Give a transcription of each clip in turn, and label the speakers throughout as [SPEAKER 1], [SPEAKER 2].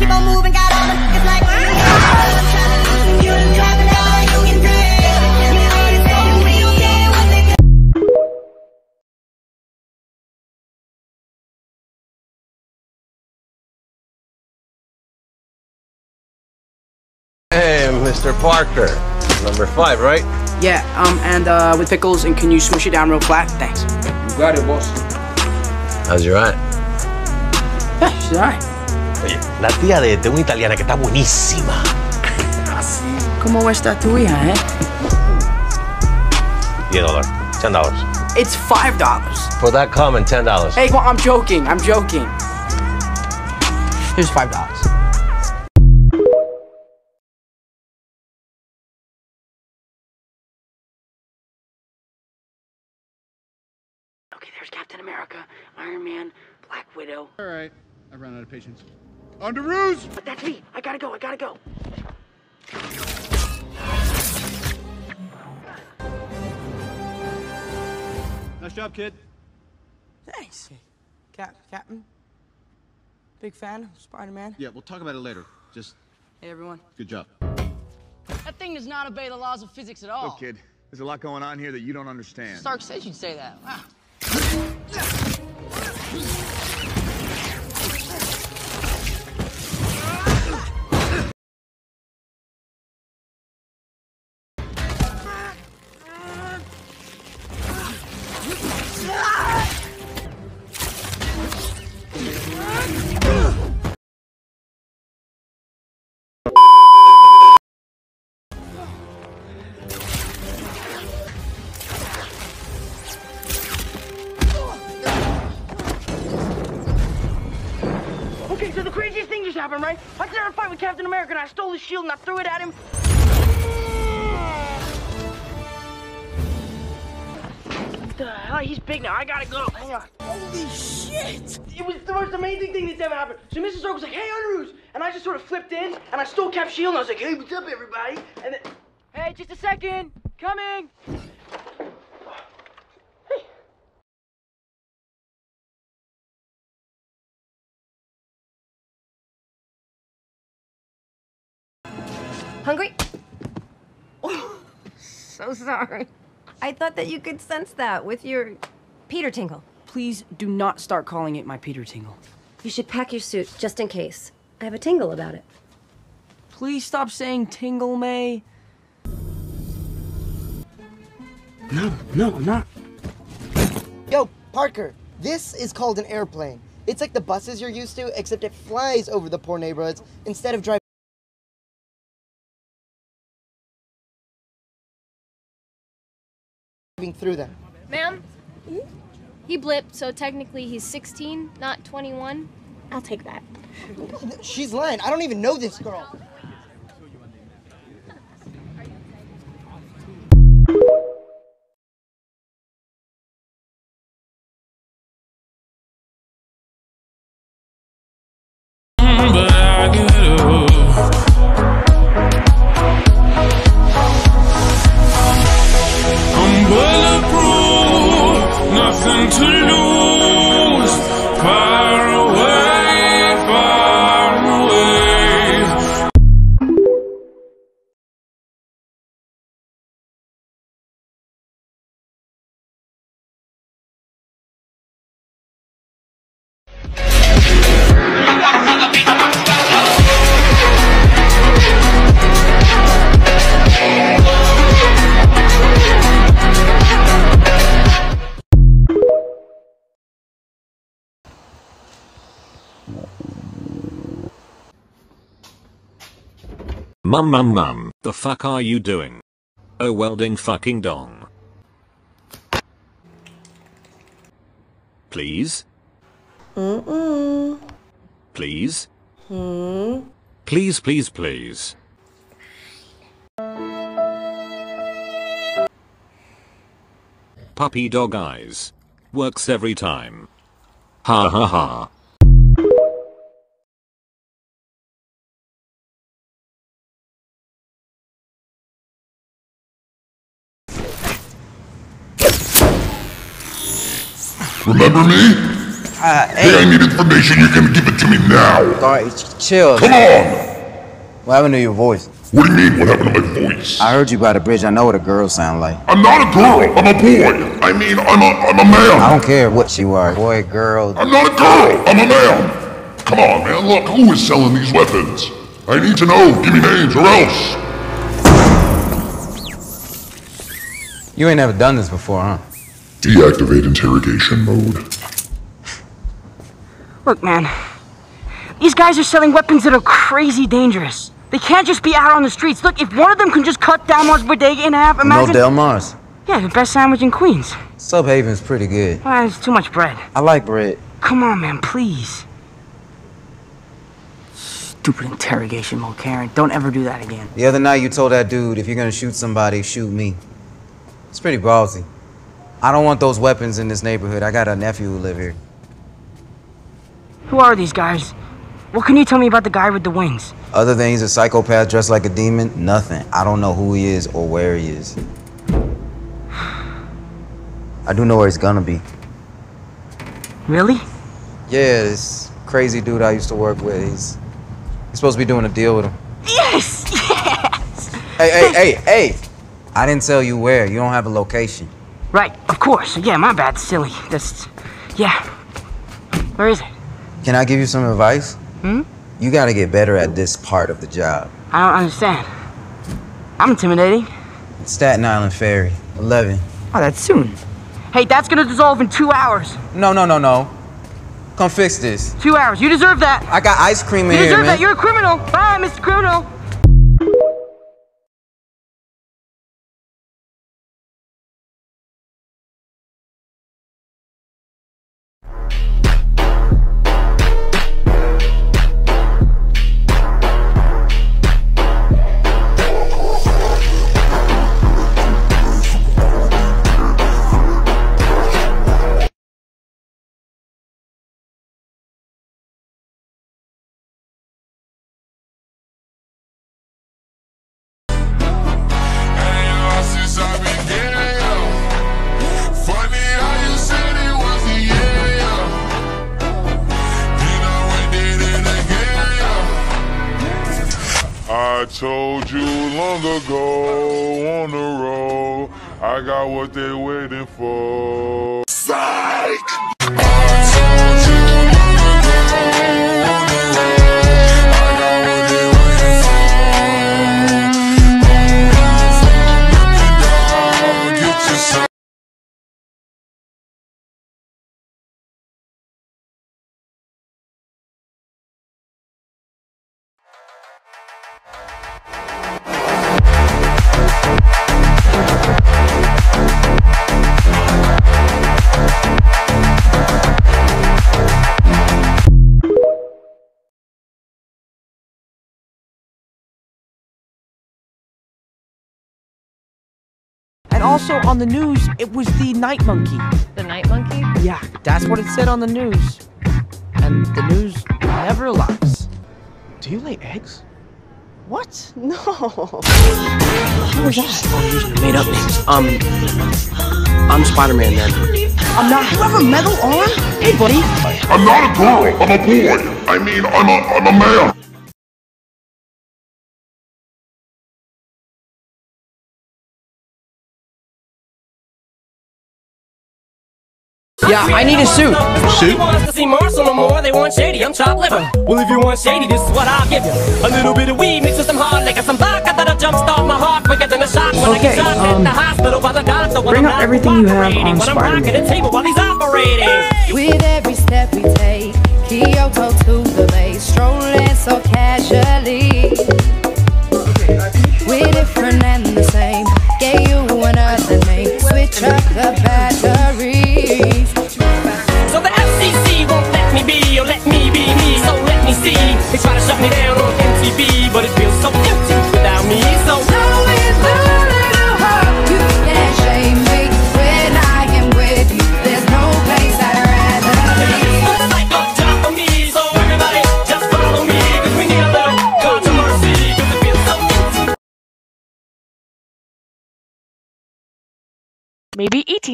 [SPEAKER 1] keep on moving. Got all them niggas like, I'm tryna loosen you, I'm dropping all you can do. You know it's so we don't care what they do.
[SPEAKER 2] Hey, Mr. Parker. Number five, right?
[SPEAKER 3] Yeah, um, and uh, with pickles, and can you smush it down real flat? Thanks.
[SPEAKER 4] You got it, boss.
[SPEAKER 2] How's your aunt?
[SPEAKER 3] Yeah, she's alright.
[SPEAKER 2] Oye, la tía de, de una italiana que está buenísima.
[SPEAKER 3] ¿Cómo está tu hija, eh?
[SPEAKER 2] 10 dólares. 10 dollars.
[SPEAKER 3] It's five dollars.
[SPEAKER 2] For that comment, 10 dollars.
[SPEAKER 3] Hey, well, I'm joking. I'm joking. Here's five dollars. Okay, there's Captain America, Iron Man, Black Widow.
[SPEAKER 5] All right, I run out of patience. Underoos!
[SPEAKER 3] But that's me. I gotta go. I gotta go.
[SPEAKER 5] Nice job, kid.
[SPEAKER 3] Thanks, Cap, Captain. Big fan of Spider-Man.
[SPEAKER 5] Yeah, we'll talk about it later. Just
[SPEAKER 3] Hey, everyone.
[SPEAKER 5] good job.
[SPEAKER 6] That thing does not obey the laws of physics at all.
[SPEAKER 7] Look, kid, there's a lot going on here that you don't understand.
[SPEAKER 6] Stark said you'd say that. Wow.
[SPEAKER 3] Captain America and I stole his shield and I threw it at him. What the hell? He's big now. I gotta go. Hang on. Holy shit! It was the most amazing thing that's ever happened. So Mrs. Stark was like, hey, Underoos! And I just sort of flipped in and I stole Cap's shield and I was like, hey, what's up, everybody? And then.
[SPEAKER 6] Hey, just a second. Coming.
[SPEAKER 8] So sorry. I thought that you could sense that with your Peter Tingle.
[SPEAKER 3] Please do not start calling it my Peter Tingle.
[SPEAKER 8] You should pack your suit just in case. I have a tingle about it.
[SPEAKER 3] Please stop saying tingle, May.
[SPEAKER 9] No, no, I'm not.
[SPEAKER 10] Yo, Parker, this is called an airplane. It's like the buses you're used to, except it flies over the poor neighborhoods instead of driving through them.
[SPEAKER 11] Ma'am? He blipped, so technically he's 16, not 21. I'll take that.
[SPEAKER 10] She's lying. I don't even know this girl.
[SPEAKER 12] Mum mum mum, the fuck are you doing? Oh welding fucking dong. Please?
[SPEAKER 8] Mm-mm.
[SPEAKER 12] Please?
[SPEAKER 8] Hmm.
[SPEAKER 12] Please please please. Puppy dog eyes. Works every time. Ha ha ha. Remember me? Uh, hey. I need information. You're gonna give it to me now.
[SPEAKER 13] Alright, chill.
[SPEAKER 12] Come on.
[SPEAKER 13] What happened to your voice?
[SPEAKER 12] What do you mean? What happened to my voice?
[SPEAKER 13] I heard you by the bridge. I know what a girl sound like.
[SPEAKER 12] I'm not a girl. I'm a boy. I mean, I'm a, I'm a man.
[SPEAKER 13] I don't care what you are. Boy, girl.
[SPEAKER 12] I'm not a girl. I'm a man. Come on, man. Look, who is selling these weapons? I need to know. Give me names or else.
[SPEAKER 13] You ain't never done this before, huh?
[SPEAKER 12] Deactivate interrogation mode.
[SPEAKER 9] Look, man. These guys are selling weapons that are crazy dangerous. They can't just be out on the streets. Look, if one of them can just cut Delmar's bodega in half, imagine...
[SPEAKER 13] No Del Mars.
[SPEAKER 9] Yeah, the best sandwich in Queens.
[SPEAKER 13] Subhaven's pretty good.
[SPEAKER 9] Well, it's too much bread.
[SPEAKER 13] I like bread.
[SPEAKER 9] Come on, man, please. Stupid interrogation mode, Karen. Don't ever do that again.
[SPEAKER 13] The other night you told that dude, if you're gonna shoot somebody, shoot me. It's pretty ballsy. I don't want those weapons in this neighborhood. I got a nephew who live here.
[SPEAKER 9] Who are these guys? What can you tell me about the guy with the wings?
[SPEAKER 13] Other than he's a psychopath dressed like a demon, nothing. I don't know who he is or where he is. I do know where he's gonna be.
[SPEAKER 9] Really?
[SPEAKER 13] Yeah, this crazy dude I used to work with. He's he's supposed to be doing a deal with him.
[SPEAKER 9] Yes! Yes!
[SPEAKER 13] Hey, hey, hey, hey! I didn't tell you where. You don't have a location.
[SPEAKER 9] Right, of course. Yeah, my bad, silly. That's... Yeah. Where is it?
[SPEAKER 13] Can I give you some advice?
[SPEAKER 9] Hmm?
[SPEAKER 13] You gotta get better at this part of the job.
[SPEAKER 9] I don't understand. I'm intimidating.
[SPEAKER 13] It's Staten Island Ferry, 11.
[SPEAKER 9] Oh, that's soon. Hey, that's gonna dissolve in two hours.
[SPEAKER 13] No, no, no, no. Come fix this.
[SPEAKER 9] Two hours. You deserve that.
[SPEAKER 13] I got ice cream in
[SPEAKER 9] you
[SPEAKER 13] here,
[SPEAKER 9] deserve
[SPEAKER 13] man.
[SPEAKER 9] that. You're a criminal. Bye, Mr. Criminal.
[SPEAKER 14] I told you long ago on the road, I got what they waiting for. Psych!
[SPEAKER 5] Also on the news, it was the night monkey.
[SPEAKER 15] The night monkey?
[SPEAKER 5] Yeah, that's what it said on the news. And the news never lies.
[SPEAKER 2] Do you lay eggs?
[SPEAKER 5] What? No.
[SPEAKER 9] Who was that? Oh, using made up names. Um, I'm Spider-Man then.
[SPEAKER 5] I'm not. You have a metal arm? Hey, buddy.
[SPEAKER 12] I'm not a girl. I'm a boy. I mean, I'm a, I'm a man.
[SPEAKER 5] Yeah, I need a suit.
[SPEAKER 16] Suit? wants to see Marshall no more. They want shady. I'm chopped liver. Well, if you want shady, this is what I'll give you. A little bit of weed mixed with some hard liquor, some vodka that'll jumpstart my heart quicker than a shot when I get shot
[SPEAKER 5] um,
[SPEAKER 16] at the hospital by the doctor.
[SPEAKER 5] bring up everything you have
[SPEAKER 16] cooperating,
[SPEAKER 5] on
[SPEAKER 16] when I'm rocking
[SPEAKER 5] Spider-Man.
[SPEAKER 16] the table while he's operating.
[SPEAKER 17] With every step we take, Kyoto to the bay, strolling so casually.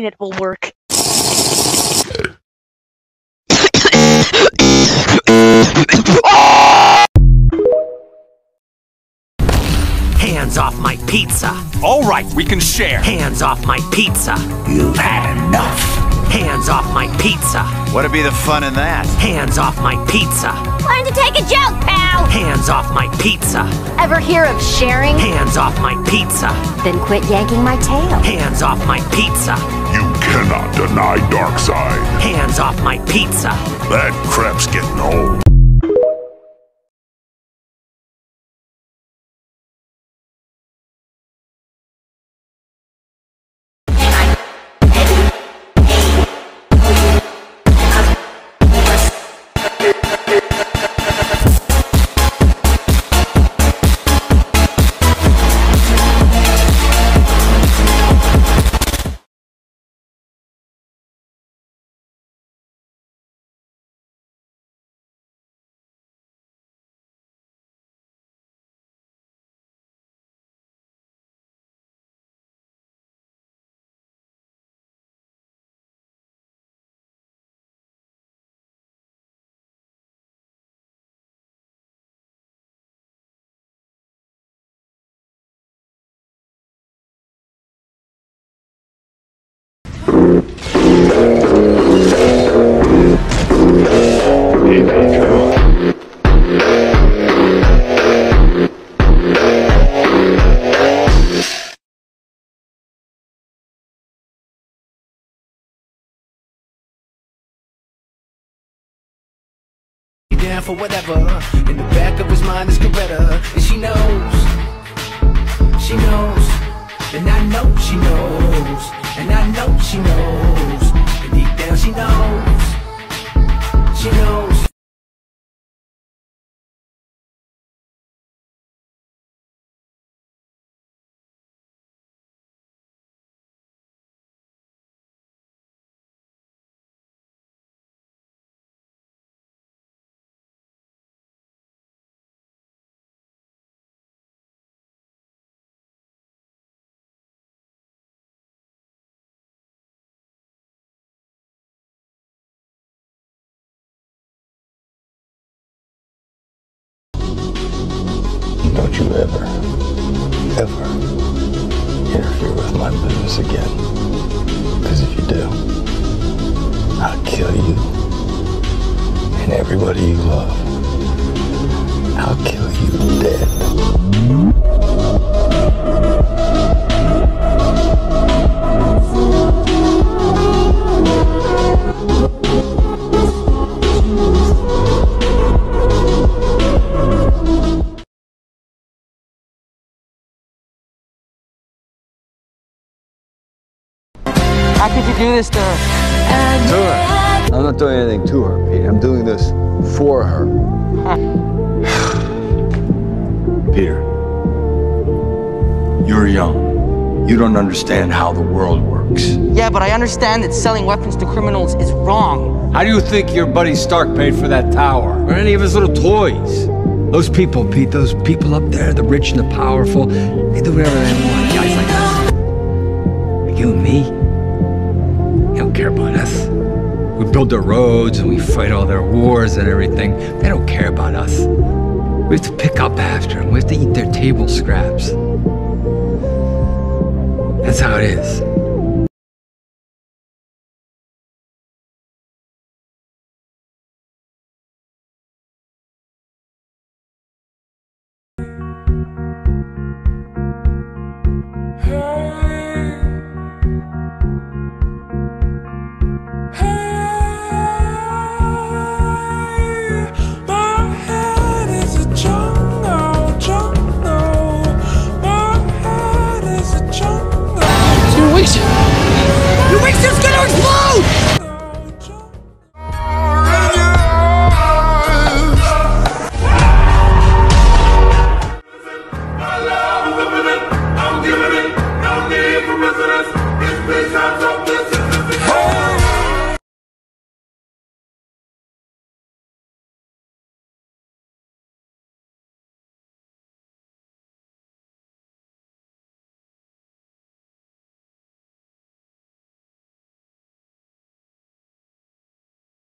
[SPEAKER 16] it
[SPEAKER 8] will work.
[SPEAKER 15] Hands off my pizza!
[SPEAKER 18] Alright, we can share!
[SPEAKER 15] Hands off my pizza!
[SPEAKER 18] You've had enough!
[SPEAKER 15] Hands off my pizza.
[SPEAKER 19] What'd be the fun in that?
[SPEAKER 15] Hands off my pizza.
[SPEAKER 8] Learn to take a joke, pal!
[SPEAKER 15] Hands off my pizza.
[SPEAKER 8] Ever hear of sharing?
[SPEAKER 15] Hands off my pizza.
[SPEAKER 8] Then quit yanking my tail.
[SPEAKER 15] Hands off my pizza.
[SPEAKER 12] You cannot deny Darkseid.
[SPEAKER 15] Hands off my pizza.
[SPEAKER 12] That crap's getting old.
[SPEAKER 20] For whatever.
[SPEAKER 21] You ever, ever interfere with my business again. Because if you do, I'll kill you and everybody you love. I'll kill you dead.
[SPEAKER 22] Do this to her?
[SPEAKER 21] To her. I'm not doing anything to her, Peter. I'm doing this for her. Peter, you're young. You don't understand how the world works.
[SPEAKER 22] Yeah, but I understand that selling weapons to criminals is wrong.
[SPEAKER 21] How do you think your buddy Stark paid for that tower? Or any of his little toys? Those people, Pete, those people up there, the rich and the powerful, they do whatever they want. Guys like us. Like you and me. Care about us. We build their roads and we fight all their wars and everything. They don't care about us. We have to pick up after them. We have to eat their table scraps. That's how it is.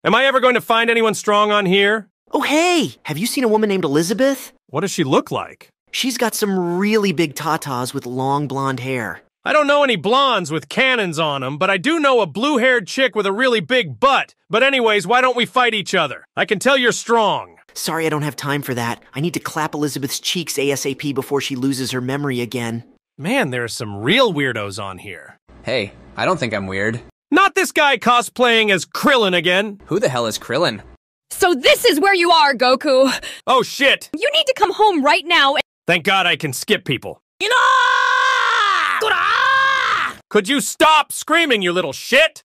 [SPEAKER 23] Am I ever going to find anyone strong on here?
[SPEAKER 24] Oh, hey! Have you seen a woman named Elizabeth?
[SPEAKER 23] What does she look like?
[SPEAKER 24] She's got some really big tatas with long blonde hair.
[SPEAKER 23] I don't know any blondes with cannons on them, but I do know a blue haired chick with a really big butt. But, anyways, why don't we fight each other? I can tell you're strong.
[SPEAKER 24] Sorry, I don't have time for that. I need to clap Elizabeth's cheeks ASAP before she loses her memory again.
[SPEAKER 23] Man, there are some real weirdos on here.
[SPEAKER 21] Hey, I don't think I'm weird.
[SPEAKER 23] Not this guy cosplaying as Krillin again.
[SPEAKER 21] Who the hell is Krillin?
[SPEAKER 11] So this is where you are, Goku.
[SPEAKER 23] Oh shit!
[SPEAKER 11] You need to come home right now.
[SPEAKER 23] Thank God I can skip people. Could you stop screaming, you little shit?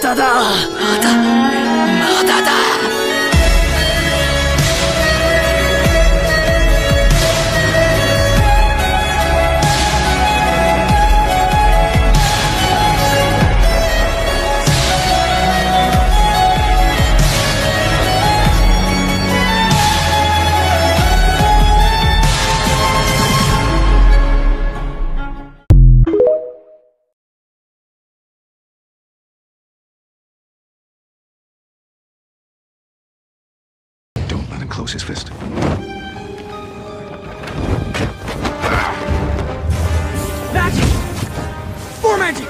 [SPEAKER 25] Don't let him close his fist.
[SPEAKER 22] Magic! More magic!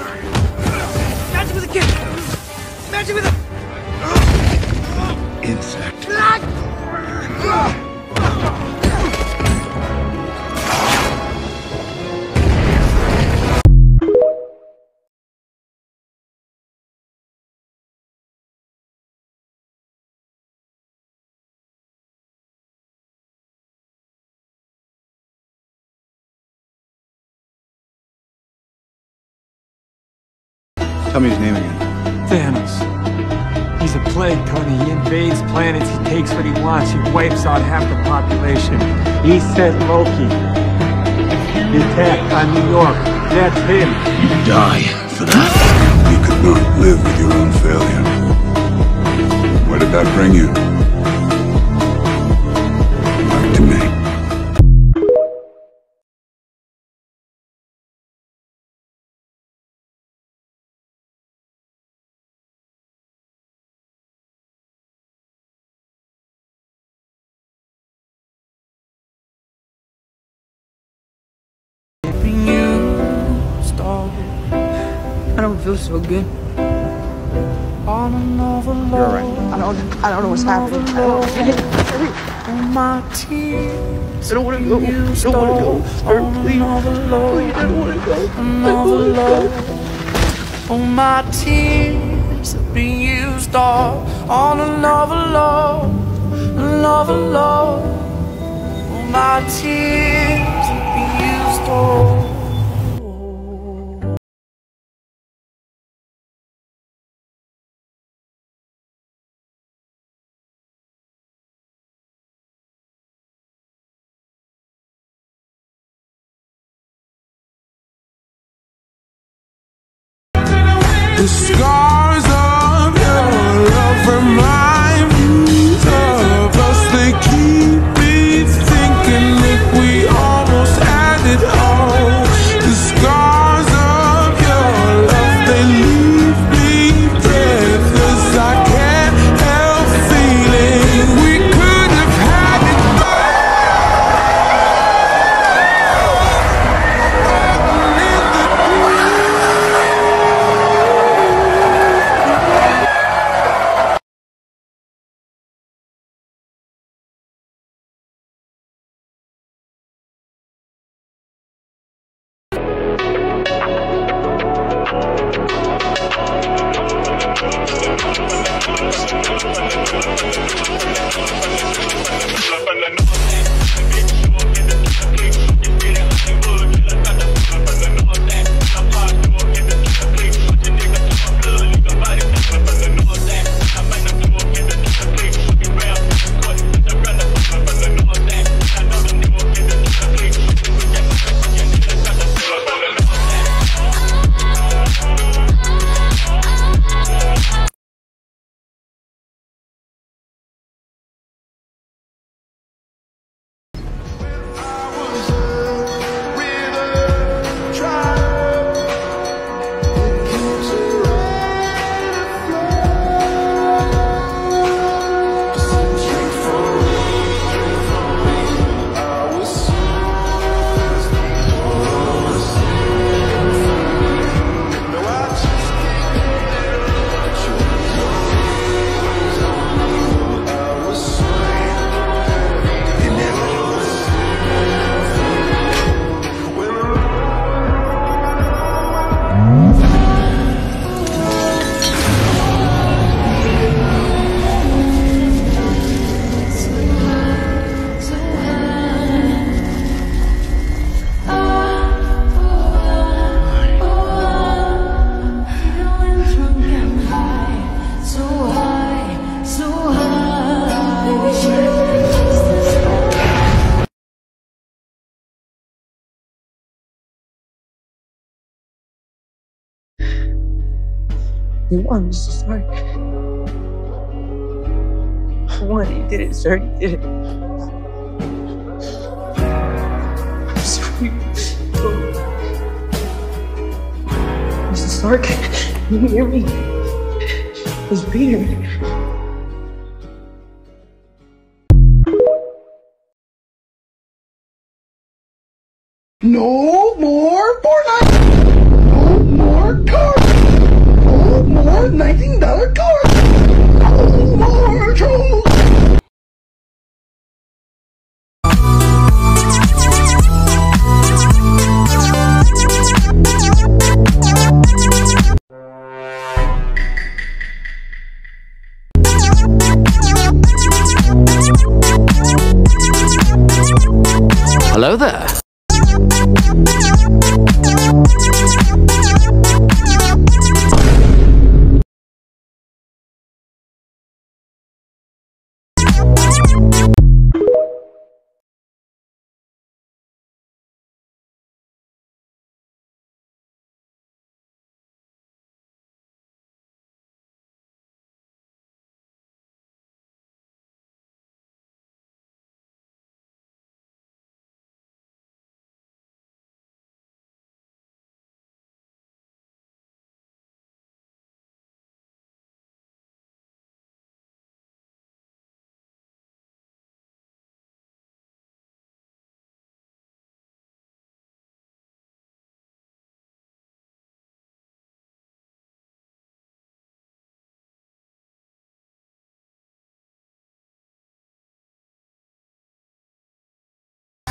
[SPEAKER 22] Magic with a kick! Magic with a...
[SPEAKER 25] Insect. Tell me his name again.
[SPEAKER 18] Thanos. He's a plague, Tony. He invades planets, he takes what he wants, he wipes out half the population. He sent Loki. The attack on New York. That's him.
[SPEAKER 25] You die for that. You could not live with your own failure. Where did that bring you?
[SPEAKER 26] So good.
[SPEAKER 22] You're alright. I don't, I don't know what's happening. I don't,
[SPEAKER 26] My tears.
[SPEAKER 22] I don't want to go. I don't want to go. Sir, please. Please, I don't want to go. I don't want to go.
[SPEAKER 27] My tears have been used all on another love, another love. Oh, my tears have been used all.
[SPEAKER 9] You won, Mr. Stark. You won. You did it, sir. You did it. I'm sorry. Mr. Stark, you hear me? It's Peter.
[SPEAKER 28] No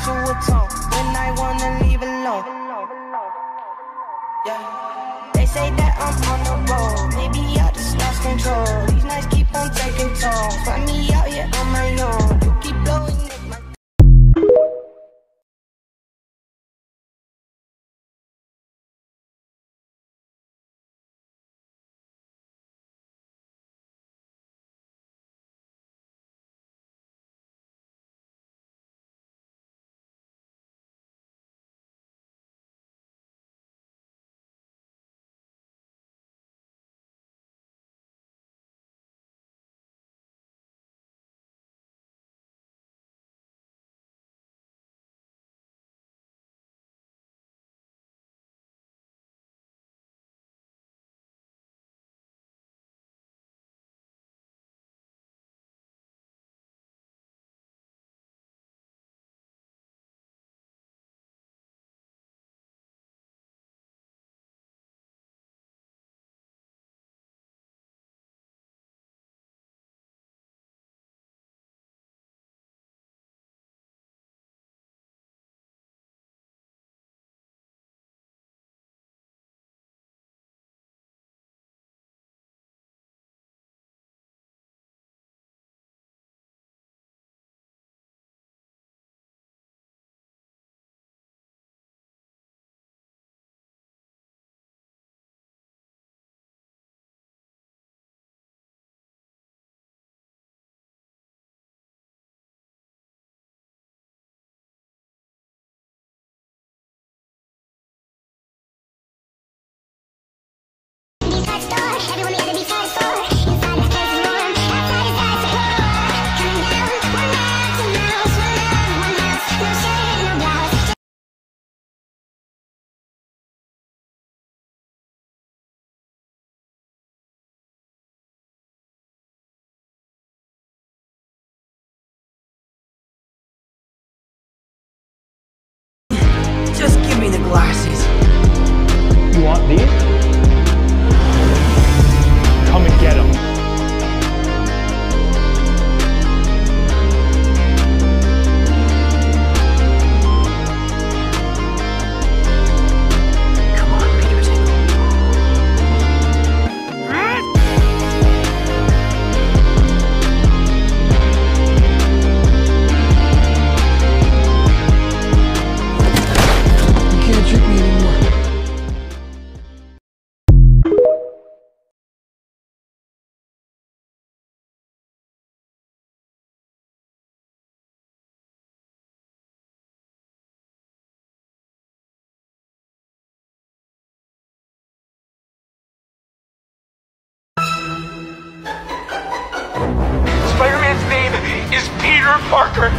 [SPEAKER 29] to a tone when I wanna leave alone. Yeah. They say that I'm on the road. Maybe I just lost control. These nights keep on taking tolls. Find me out here on my own.
[SPEAKER 30] Parker.